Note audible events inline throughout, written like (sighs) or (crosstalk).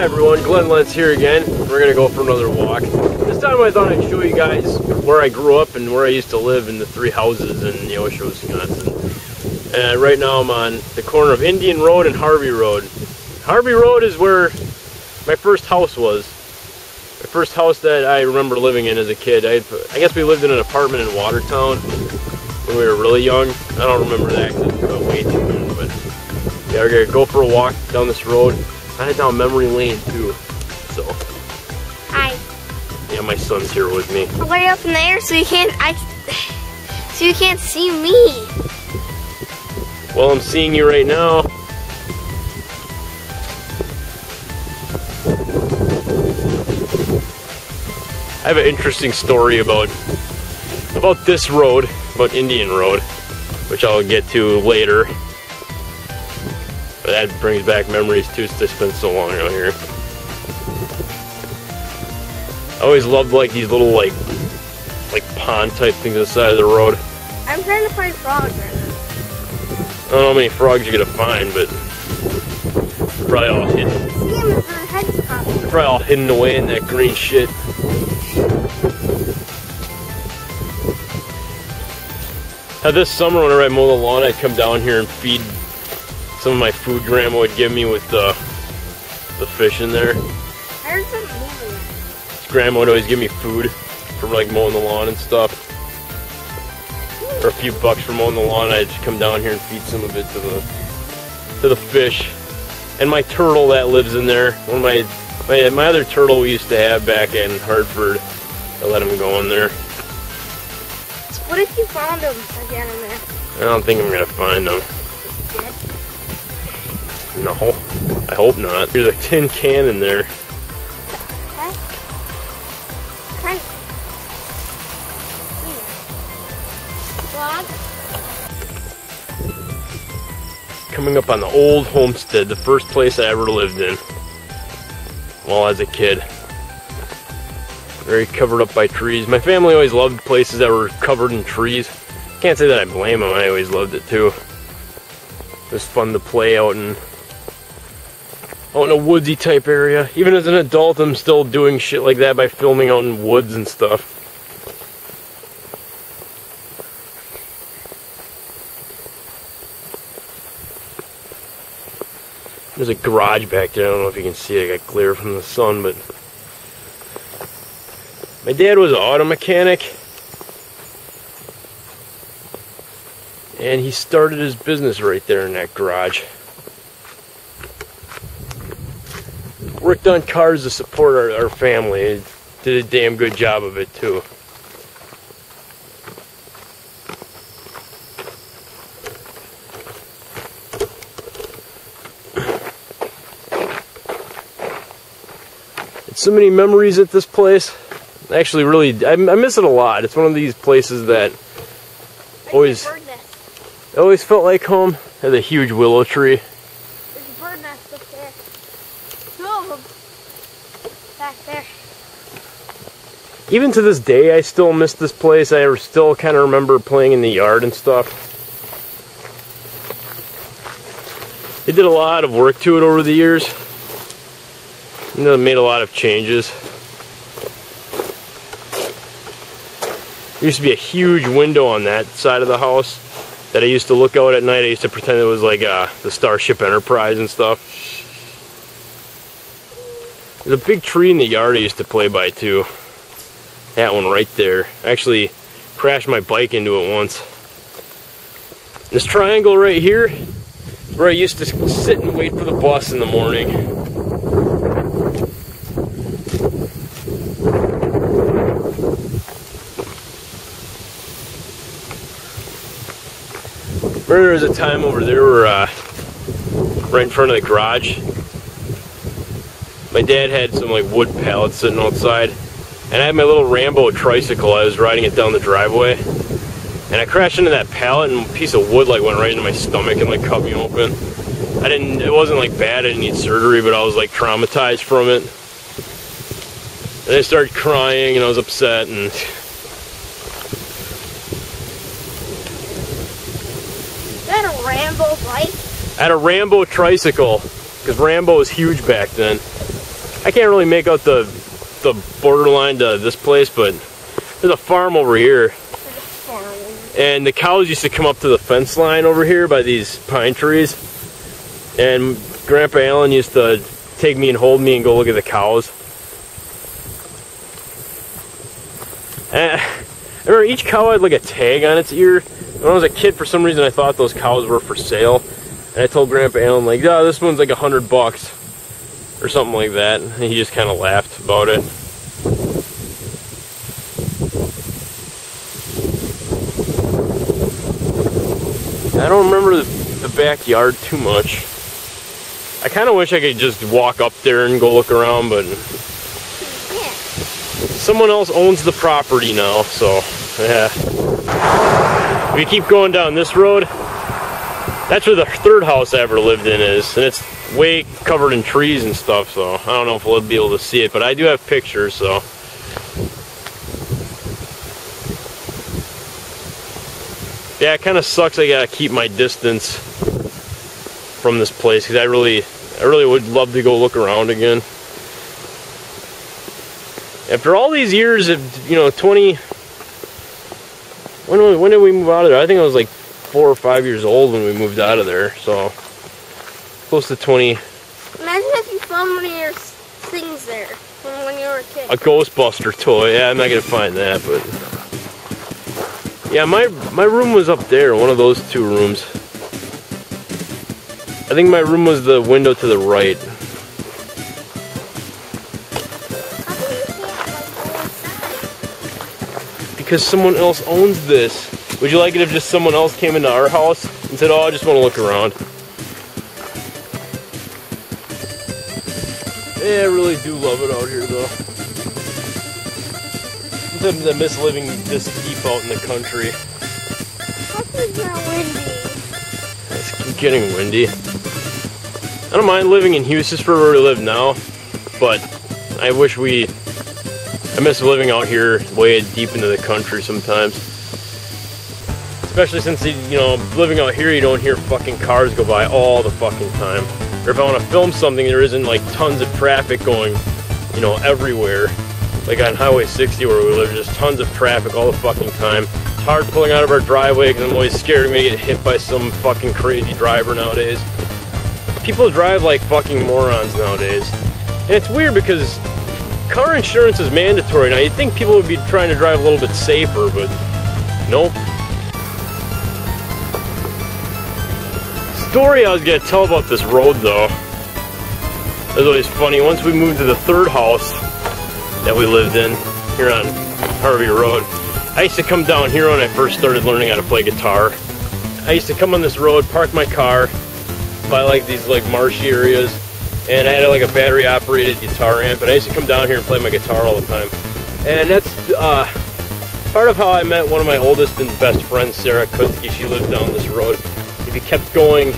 Hi everyone, Glen Lentz here again. We're gonna go for another walk. This time I thought I'd show you guys where I grew up and where I used to live in the three houses in the Neosho, Wisconsin. And right now I'm on the corner of Indian Road and Harvey Road. Harvey Road is where my first house was. My first house that I remember living in as a kid. I, I guess we lived in an apartment in Watertown when we were really young. I don't remember that because it was way too young, but yeah, we're gonna go for a walk down this road. Kind of down memory lane too. So Hi. yeah, my son's here with me. I'm way up in the air so you can't I (sighs) so you can't see me. Well, I'm seeing you right now. I have an interesting story about about this road, about Indian Road, which I'll get to later. But that brings back memories too. It's been so long out here. I always loved like these little like like pond type things on the side of the road. I'm trying to find frogs right now. I don't know how many frogs you're gonna find, but probably all hidden. See him with their heads. They're probably all hidden away in that green shit. Now this summer when I mow the lawn, I'd come down here and feed some of my food grandma would give me with the the fish in there. I heard something moving. Grandma would always give me food for like mowing the lawn and stuff. For a few bucks for mowing the lawn, I'd just come down here and feed some of it to the to the fish. And my turtle that lives in there, one of my my, my other turtle we used to have back in Hartford. I let him go in there. What if you found him again in there? I don't think I'm gonna find him. No, I hope not. There's a tin can in there. Coming up on the old homestead, the first place I ever lived in while as a kid. Very covered up by trees. My family always loved places that were covered in trees. Can't say that I blame them, I always loved it too. It was fun to play out in out in a woodsy type area. Even as an adult, I'm still doing shit like that by filming out in woods and stuff. There's a garage back there. I don't know if you can see it. I got glare from the sun, but my dad was an auto mechanic, and he started his business right there in that garage. Worked on cars to support our, our family. Did a damn good job of it too. so many memories at this place. Actually, really, I, I miss it a lot. It's one of these places that always, always felt like home. Had a huge willow tree. There's a bird nest up there. Two of them. Back there. Even to this day, I still miss this place. I still kind of remember playing in the yard and stuff. They did a lot of work to it over the years. You know, made a lot of changes. There used to be a huge window on that side of the house that I used to look out at night. I used to pretend it was like uh, the Starship Enterprise and stuff. There's a big tree in the yard I used to play by too. That one right there. Actually crashed my bike into it once. This triangle right here, where I used to sit and wait for the bus in the morning. Remember there was a time over there where, uh, right in front of the garage, my dad had some like wood pallets sitting outside, and I had my little Rambo tricycle. I was riding it down the driveway, and I crashed into that pallet, and a piece of wood like went right into my stomach and like cut me open. I didn't. It wasn't like bad. I didn't need surgery, but I was like traumatized from it. And I started crying, and I was upset, and Is that a Rambo bike? I had a Rambo tricycle because Rambo was huge back then. I can't really make out the the borderline to this place, but there's a farm over here. And the cows used to come up to the fence line over here by these pine trees. And Grandpa Allen used to take me and hold me and go look at the cows. And I remember each cow had like a tag on its ear. When I was a kid, for some reason, I thought those cows were for sale. And I told Grandpa Allen, like, oh, this one's like a hundred bucks or something like that. And he just kind of laughed about it. I don't remember the, backyard too much. I kind of wish I could just walk up there and go look around, but someone else owns the property now, so yeah. You keep going down this road, that's where the third house I ever lived in is, and it's way covered in trees and stuff, so I don't know if we'll be able to see it, but I do have pictures, so. Yeah, it kind of sucks I gotta keep my distance from this place, because I really, I really would love to go look around again. After all these years of you know 20 when, when did we move out of there? I think i was like four or five years old when we moved out of there so close to 20 Imagine if you found one of your things there from when you were a kid. a ghostbuster toy yeah i'm not gonna find that but yeah my my room was up there one of those two rooms i think my room was the window to the right How come you can't like go inside? because someone else owns this. Would you like it if just someone else came into our house and said, "Oh, I just want to look around"? Yeah, I really do love it out here, though. Sometimes I miss living this deep out in the country. It's not windy? It's getting windy. I don't mind living in Hustisford where we live now, but I wish we. I miss living out here way deep into the country sometimes. Especially since, you know, living out here, you don't hear fucking cars go by all the fucking time. Or if I want to film something, there isn't like tons of traffic going, you know, everywhere. Like on Highway 60 where we live, just tons of traffic all the fucking time. It's hard pulling out of our driveway because I'm always scared I'm gonna get hit by some fucking crazy driver nowadays. People drive like fucking morons nowadays. And it's weird because car insurance is mandatory now. You'd think people would be trying to drive a little bit safer, but nope. Story I was gonna tell about this road though. It was always funny. Once we moved to the third house that we lived in here on Harvey Road, I used to come down here when I first started learning how to play guitar. I used to come on this road, park my car by like these like marshy areas, and I had like a battery operated guitar amp, and I used to come down here and play my guitar all the time. And that's uh, part of how I met one of my oldest and best friends, Sarah Kutsky. She lived down this road. If you kept going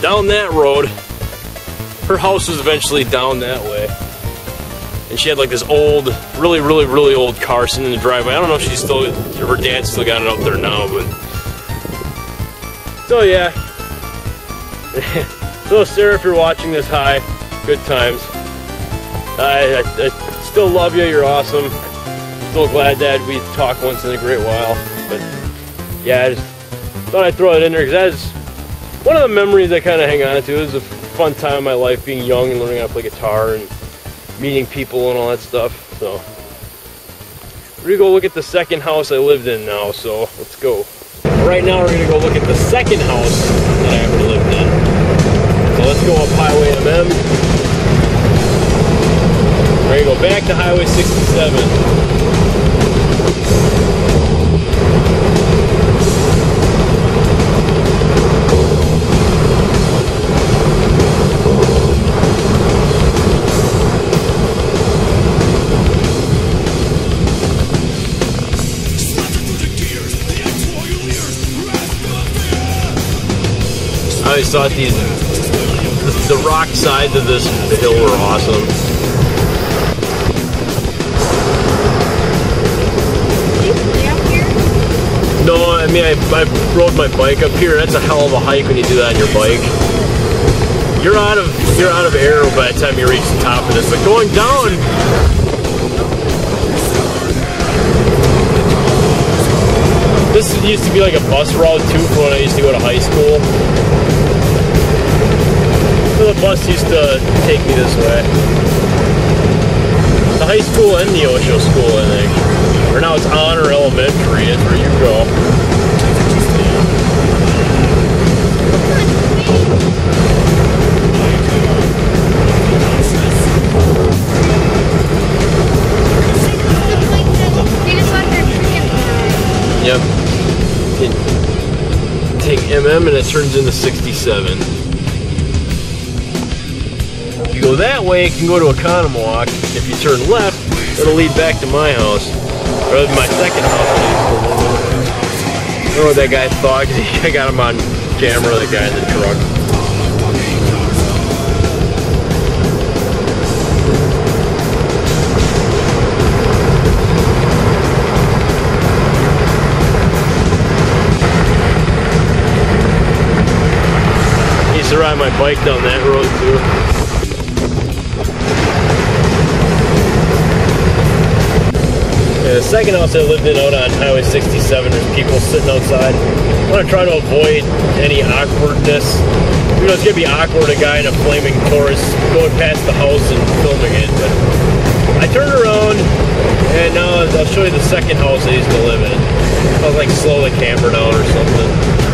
down that road, her house was eventually down that way. And she had like this old, really, really, really old car sitting in the driveway. I don't know if she's still, her dad still got it up there now, but. So yeah. (laughs) so Sarah, if you're watching this, hi. Good times. I, I, I still love you. You're awesome. Still glad that we talked once in a great while. But yeah, I just thought I'd throw it in there because that's one of the memories I kind of hang on to. Was a fun time in my life being young and learning how to play guitar and meeting people and all that stuff. So we're gonna go look at the second house I lived in now. So let's go. Right now we're gonna go look at the second house that I ever lived in. So let's go up Highway MM. We're gonna go back to Highway 67. Thought these the, the rock sides of this hill were awesome. Do you play up here? No, I mean I, I rode my bike up here. That's a hell of a hike when you do that on your bike. you're out of you're out of air by the time you reach the top of this. But going down, this used to be like a bus route too for when I used to go to high school. So the bus used to take me this way. The high school and the Neosho school, I think. Or now it's Honor Elementary. It's where you go. Yep. Take MM and it turns into 67. Go that way, it can go to Oconomowoc. If you turn left, it'll lead back to my house. Or my second house. I don't know what that guy thought 'cause I (laughs) got him on camera, the guy in the truck. To ride my bike down that road too. Second house I lived in out on Highway 67, there's people sitting outside. I want to try to avoid any awkwardness. You know, it's going to be awkward, a guy in a flaming Taurus going past the house and filming it. But I turned around, and now I'll show you the second house I used to live in. I was like slow the camera down or something.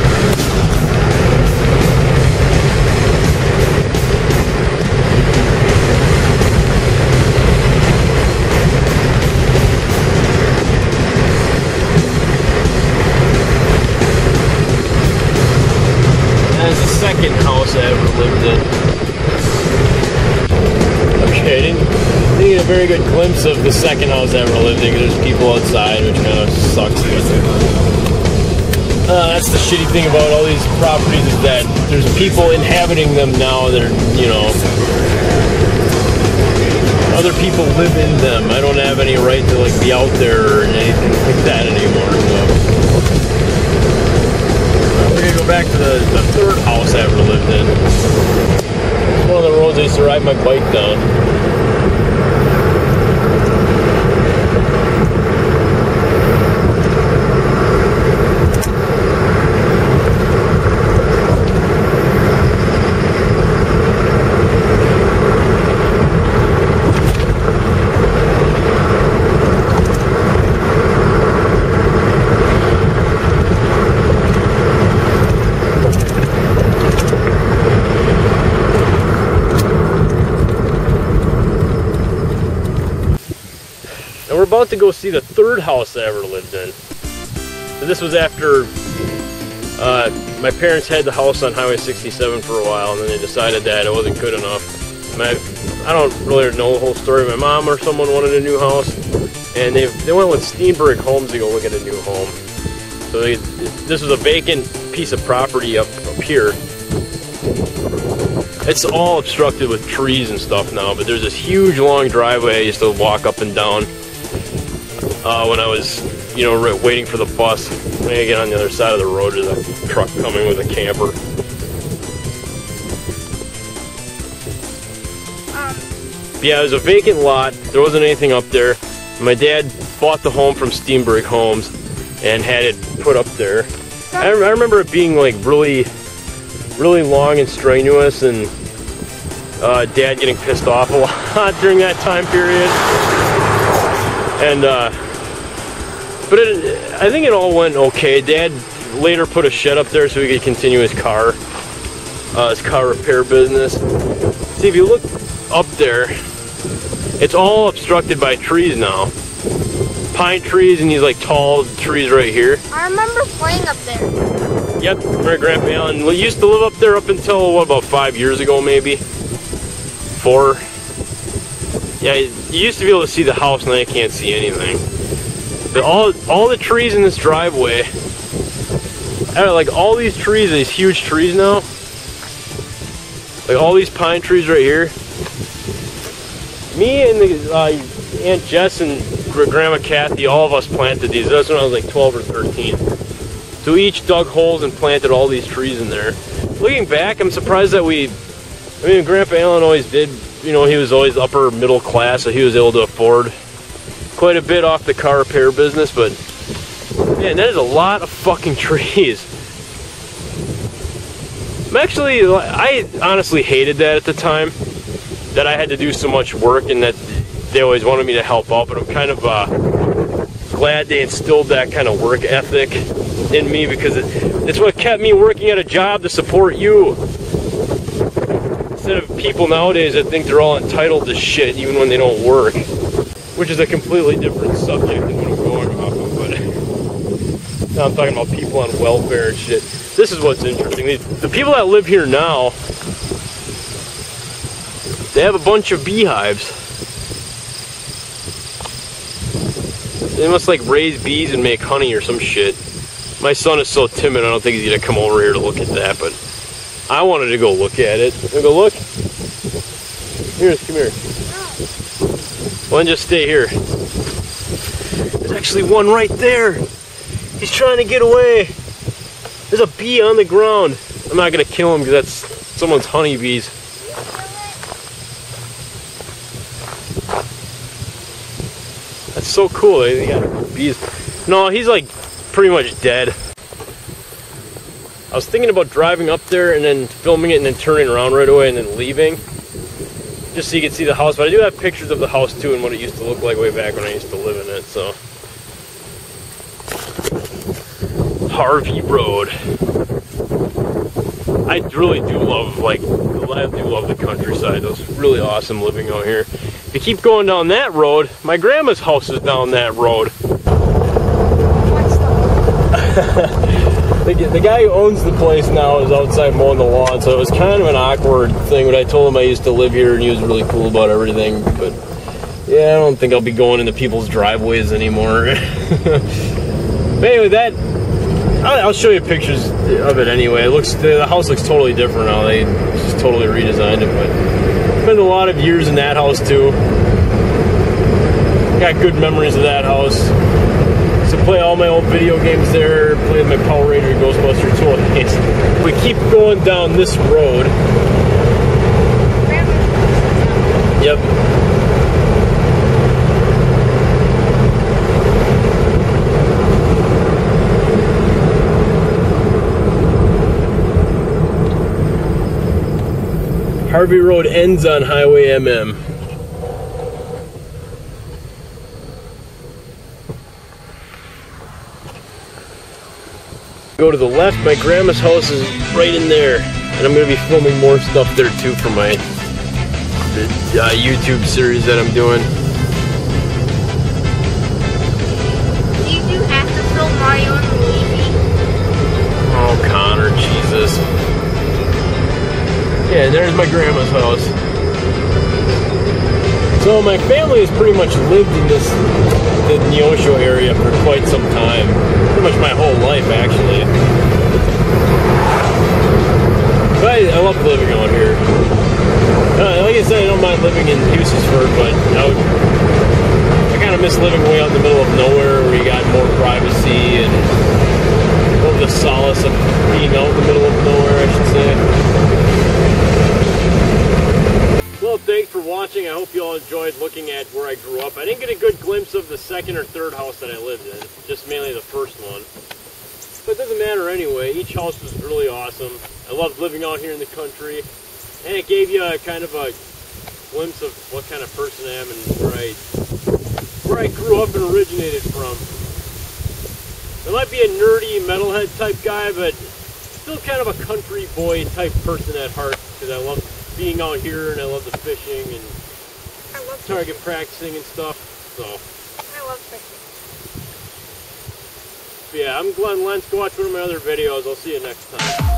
The second house I ever lived in there's people outside, which kind of sucks. Uh, that's the shitty thing about all these properties is that there's people inhabiting them now that are, you know, other people live in them. I don't have any right to like be out there or anything like that anymore. So. We're gonna go back to the, the third house I ever lived in. It's one of the roads I used to ride my bike down. And to go see the third house I ever lived in. So this was after uh, my parents had the house on Highway 67 for a while, and then they decided that it wasn't good enough. My, I don't really know the whole story. My mom or someone wanted a new house, and they, they went with Steenberg Homes to go look at a new home. So they, this was a vacant piece of property up, up here. It's all obstructed with trees and stuff now, but there's this huge long driveway I used to walk up and down uh, when I was, you know, waiting for the bus. I get on the other side of the road, there's a truck coming with a camper. Um, Yeah, it was a vacant lot. There wasn't anything up there. My dad bought the home from Steenberg Homes and had it put up there. I, I remember it being like really, really long and strenuous, and uh, dad getting pissed off a (laughs) lot during that time period. And uh, but it, I think it all went okay. Dad later put a shed up there so he could continue his car, uh, his car repair business. See, if you look up there, it's all obstructed by trees now. Pine trees and these like tall trees right here. I remember playing up there. Yep, my grandpa well, used to live up there up until what about five years ago, maybe four. Yeah, you used to be able to see the house, now you can't see anything. But all all the trees in this driveway, know, like all these trees, these huge trees now, like all these pine trees right here. Me and the uh, Aunt Jess and Grandma Kathy, all of us planted these. That's when I was like 12 or 13. So we each dug holes and planted all these trees in there. Looking back, I'm surprised that we I mean, Grandpa Allen always did, you know, he was always upper middle class, so he was able to afford quite a bit off the car repair business, but man, that is a lot of fucking (laughs) trees. I'm actually, I honestly hated that at the time, that I had to do so much work and that they always wanted me to help out, but I'm kind of uh, glad they instilled that kind of work ethic in me because it, it's what kept me working at a job to support you. Instead of people nowadays that think they're all entitled to shit even when they don't work, which is a completely different subject than what I'm going off of, but (laughs) now I'm talking about people on welfare and shit. This is what's interesting. The, the people that live here now, they have a bunch of beehives. They must like raise bees and make honey or some shit. My son is so timid, I don't think he's gonna come over here to look at that, but I wanted to go look at it. Go look? Here, come here. Why don't just stay here? There's actually one right there. He's trying to get away. There's a bee on the ground. I'm not gonna kill him because that's someone's honeybees. That's so cool. They got bees. No, he's like pretty much dead. I was thinking about driving up there and then filming it and then turning around right away and then leaving. Just so you can see the house. But I do have pictures of the house too and what it used to look like way back when I used to live in it, so. Harvey Road. I really do love, like, I do love the countryside. It was really awesome living out here. If you keep going down that road, my grandma's house is down that road. (laughs) the, guy who owns the place now is outside mowing the lawn, so it was kind of an awkward thing. But I told him I used to live here, and he was really cool about everything. But yeah, I don't think I'll be going into people's driveways anymore. (laughs) but anyway, that I'll show you pictures of it anyway. It looks the house looks totally different now. They just totally redesigned it, but spent a lot of years in that house too. Got good memories of that house. So play all my old video games there. Play my Power Ranger Ghostbuster toys. We keep going down this road. Yep. Harvey Road ends on Highway MM. Go to the left, my grandma's house is right in there. And I'm going to be filming more stuff there too for my uh, YouTube series that I'm doing. You do have to film Mario and Luigi? Oh, Connor, Jesus. Yeah, there's my grandma's house. So my family has pretty much lived in this the Neosho area for quite some time. Much my whole life, actually. But I, I love living out here. Uh, like I said, I don't mind living in Hustisford, but I, I kind of miss living way out in the middle of nowhere where you got more privacy and the solace of being out in the middle of nowhere, I should say. Well, thanks for watching. I hope you all enjoyed looking at where I grew up. I didn't get a good glimpse of the second or third house that I lived in, just mainly the first one. But it doesn't matter anyway. Each house was really awesome. I loved living out here in the country. And it gave you a kind of a glimpse of what kind of person I am and where I where I grew up and originated from. I might be a nerdy metalhead type guy, but still kind of a country boy type person at heart because I love being out here and I love the fishing and I love target practicing and stuff. So, I love fishing. yeah, I'm Glen Lentz. Go watch one of my other videos. I'll see you next time.